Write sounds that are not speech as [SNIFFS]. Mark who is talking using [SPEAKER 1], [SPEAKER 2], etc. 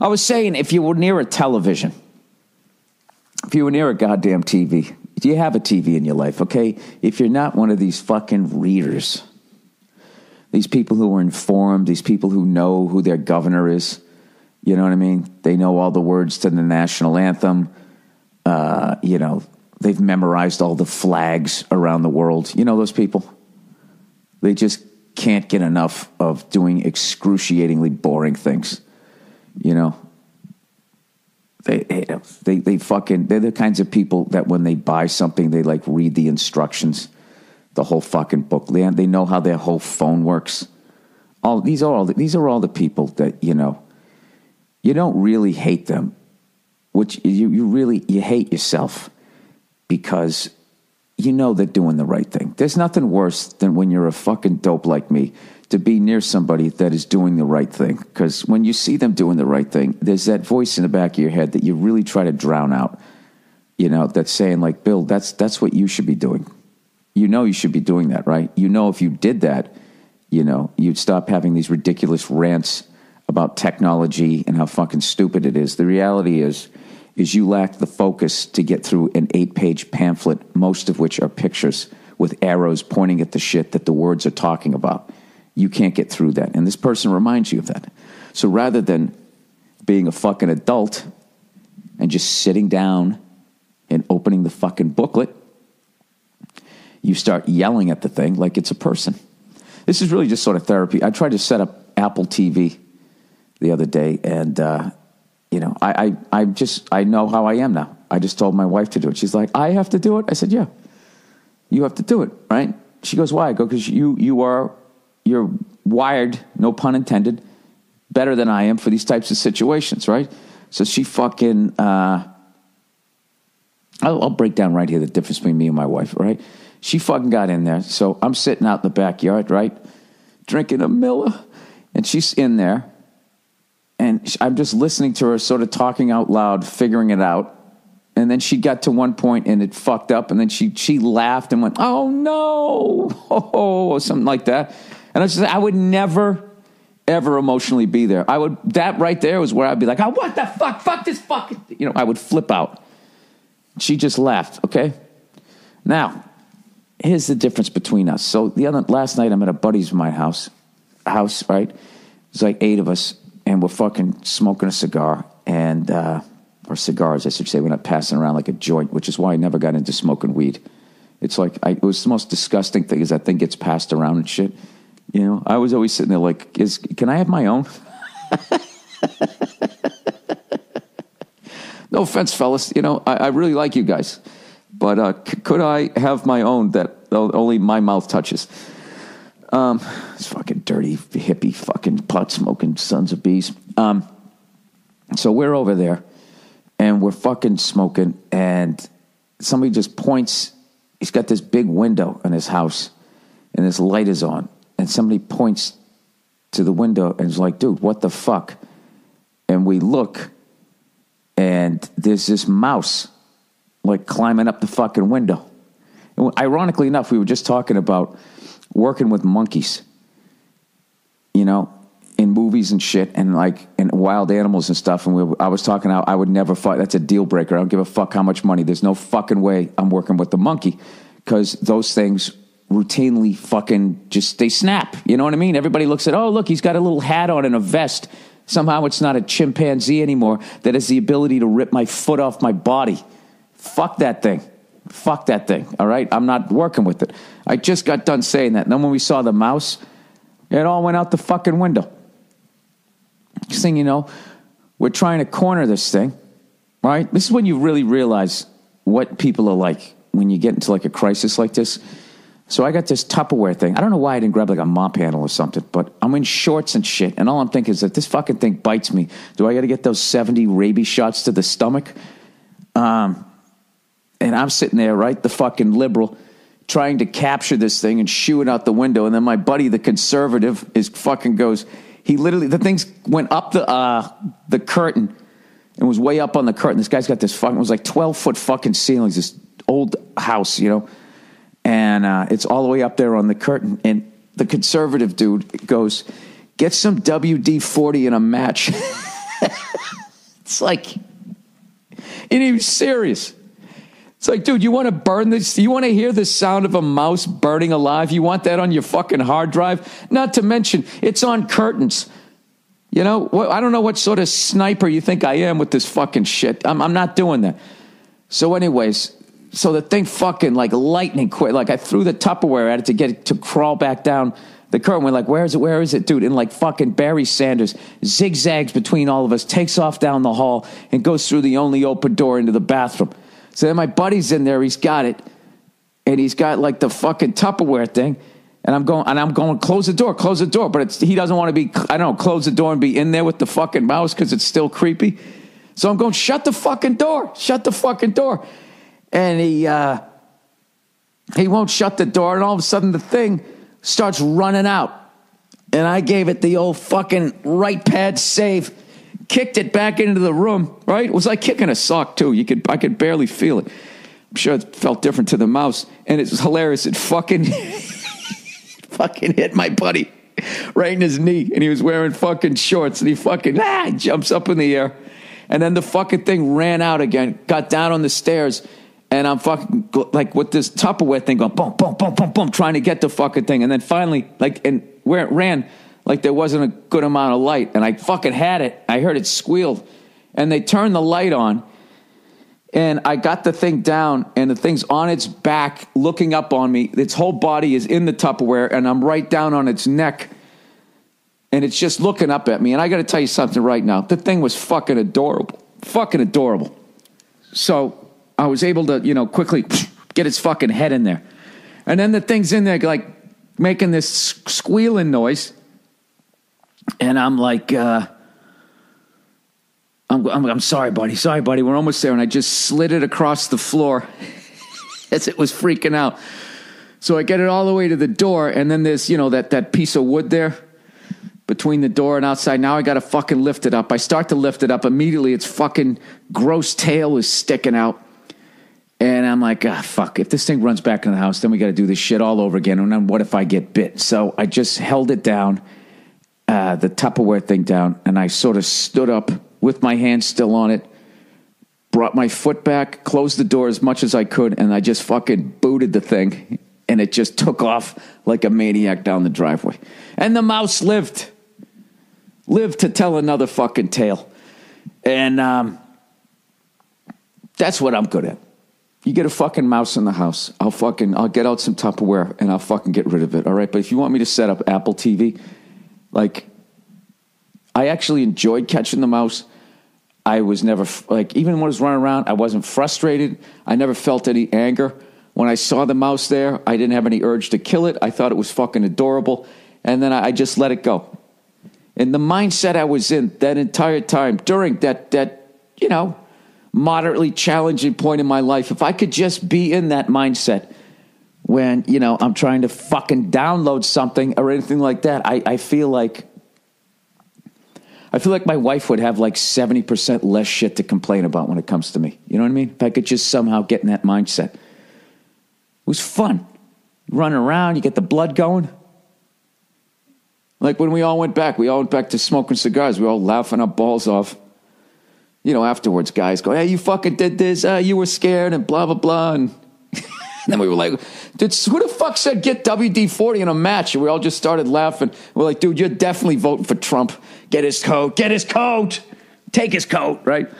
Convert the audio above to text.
[SPEAKER 1] I was saying, if you were near a television, if you were near a goddamn TV, do you have a TV in your life? Okay, if you're not one of these fucking readers, these people who are informed, these people who know who their governor is, you know what I mean? They know all the words to the national anthem. Uh, you know, they've memorized all the flags around the world. You know those people? They just can't get enough of doing excruciatingly boring things. You know, they they they fucking they're the kinds of people that when they buy something they like read the instructions, the whole fucking book. They they know how their whole phone works. All these are all the, these are all the people that you know. You don't really hate them, which you you really you hate yourself because you know they're doing the right thing. There's nothing worse than when you're a fucking dope like me to be near somebody that is doing the right thing. Because when you see them doing the right thing, there's that voice in the back of your head that you really try to drown out. You know, that's saying like, Bill, that's that's what you should be doing. You know you should be doing that, right? You know if you did that, you know, you'd stop having these ridiculous rants about technology and how fucking stupid it is. The reality is is you lack the focus to get through an eight page pamphlet, most of which are pictures with arrows pointing at the shit that the words are talking about. You can't get through that. And this person reminds you of that. So rather than being a fucking adult and just sitting down and opening the fucking booklet, you start yelling at the thing like it's a person. This is really just sort of therapy. I tried to set up Apple TV the other day, and uh, you know, I, I, I just, I know how I am now. I just told my wife to do it. She's like, I have to do it. I said, yeah, you have to do it, right? She goes, why? I go, because you, you are, you're wired, no pun intended, better than I am for these types of situations, right? So she fucking, uh, I'll, I'll break down right here the difference between me and my wife, right? She fucking got in there. So I'm sitting out in the backyard, right? Drinking a Miller. And she's in there and I'm just listening to her sort of talking out loud, figuring it out. And then she got to one point and it fucked up, and then she she laughed and went, "Oh no!" [LAUGHS] Oh, or something like that. And I just I would never ever emotionally be there. I would that right there was where I'd be like, "Oh, what the fuck? Fuck this fucking," you know. I would flip out. She just laughed. Okay. Now, here's the difference between us. So the other last night, I'm at a buddy's my house, house right. It's like eight of us, and we're fucking smoking a cigar and uh, or cigars, I should say. We're not passing around like a joint, which is why I never got into smoking weed. It's like I, it was the most disgusting thing is that thing gets passed around and shit. You know, I was always sitting there like, is can I have my own? [LAUGHS] no offense, fellas. You know, I, I really like you guys, but uh, c- could I have my own that only my mouth touches? Um, it's fucking dirty hippie fucking pot smoking sons of bees. Um, so we're over there and we're fucking smoking and somebody just points. He's got this big window in his house and this light is on and somebody points to the window and is like, dude, what the fuck? And we look and there's this mouse like climbing up the fucking window. And ironically enough, we were just talking about working with monkeys, you know, in movies and shit, and like and wild animals and stuff. And we, I was talking out, I would never fuck. That's a deal breaker. I don't give a fuck how much money. There's no fucking way I'm working with the monkey because those things routinely fucking just they snap. You know what I mean? Everybody looks at, oh look, he's got a little hat on and a vest. Somehow it's not a chimpanzee anymore that has the ability to rip my foot off my body. Fuck that thing. Fuck that thing. All right. I'm not working with it. I just got done saying that. And then when we saw the mouse, it all went out the fucking window. Next thing you know, we're trying to corner this thing, right? This is when you really realize what people are like when you get into like a crisis like this. So I got this Tupperware thing. I don't know why I didn't grab like a mop handle or something, but I'm in shorts and shit. And all I'm thinking is that this fucking thing bites me. Do I got to get those 70 rabies shots to the stomach? Um, and I'm sitting there, right, the fucking liberal, trying to capture this thing and shoo it out the window. And then my buddy, the conservative, is fucking goes. He literally the things went up the uh, the curtain and was way up on the curtain. This guy's got this fucking it was like twelve foot fucking ceilings. This old house, you know, and uh, it's all the way up there on the curtain. And the conservative dude goes, "Get some WD forty in a match." [LAUGHS] It's like, and he was serious. It's like, dude, you want to burn this? You want to hear the sound of a mouse burning alive? You want that on your fucking hard drive? Not to mention, it's on curtains. You know, I don't know what sort of sniper you think I am with this fucking shit. I'm, I'm not doing that. So, anyways, so the thing fucking like lightning quick. Like I threw the Tupperware at it to get it to crawl back down the curtain. We're like, where is it? Where is it, dude? And like fucking Barry Sanders zigzags between all of us, takes off down the hall, and goes through the only open door into the bathroom. So then my buddy's in there. He's got it, and he's got like the fucking Tupperware thing. And I'm going, and I'm going, close the door, close the door. But he doesn't want to be, I don't know, close the door and be in there with the fucking mouse because it's still creepy. So I'm going, shut the fucking door, shut the fucking door. And he, uh, he won't shut the door. And all of a sudden the thing starts running out. And I gave it the old fucking right pad save kicked it back into the room, right? It was like kicking a sock too. You could I could barely feel it. I'm sure it felt different to the mouse. And it was hilarious. It fucking [LAUGHS] fucking hit my buddy right in his knee. And he was wearing fucking shorts and he fucking ah, jumps up in the air. And then the fucking thing ran out again, got down on the stairs, and I'm fucking like with this Tupperware thing going boom, boom, boom, boom, boom, trying to get the fucking thing. And then finally, like, and where it ran, like there wasn't a good amount of light. And I fucking had it. I heard it squealed. And they turned the light on. And I got the thing down, and the thing's on its back, looking up on me. Its whole body is in the Tupperware, and I'm right down on its neck. And it's just looking up at me. And I got to tell you something right now. The thing was fucking adorable. Fucking adorable. So I was able to, you know, quickly [SNIFFS] get its fucking head in there. And then the thing's in there, like making this squealing noise. And I'm like, uh, I'm, I'm, I'm, sorry, buddy. Sorry, buddy. We're almost there. And I just slid it across the floor [LAUGHS] as it was freaking out. So I get it all the way to the door. And then there's, you know, that, that piece of wood there between the door and outside. Now I got to fucking lift it up. I start to lift it up. Immediately, its fucking gross tail is sticking out. And I'm like, ah, fuck. If this thing runs back in the house, then we got to do this shit all over again. And then what if I get bit? So I just held it down uh, the Tupperware thing down, and I sort of stood up with my hand still on it, brought my foot back, closed the door as much as I could, and I just fucking booted the thing, and it just took off like a maniac down the driveway. And the mouse lived, lived to tell another fucking tale. And um, that's what I'm good at. You get a fucking mouse in the house, I'll fucking I'll get out some Tupperware and I'll fucking get rid of it. All right, but if you want me to set up Apple TV, like, I actually enjoyed catching the mouse. I was never, like, even when I was running around, I wasn't frustrated. I never felt any anger. When I saw the mouse there, I didn't have any urge to kill it. I thought it was fucking adorable. And then I just let it go. And the mindset I was in that entire time during that, that, you know, moderately challenging point in my life, if I could just be in that mindset, when you know I'm trying to fucking download something or anything like that. I, I feel like I feel like my wife would have like 70% less shit to complain about when it comes to me. You know what I mean? If I could just somehow get in that mindset. It was fun. You run around, you get the blood going. Like when we all went back, we all went back to smoking cigars. We all laughing our balls off. You know, afterwards, guys go, hey, you fucking did this. Uh, you were scared and blah, blah, blah. And And then we were like, dude, who the fuck said get WD 40 in a match? And we all just started laughing. We're like, dude, you're definitely voting for Trump. Get his coat, get his coat, take his coat, right?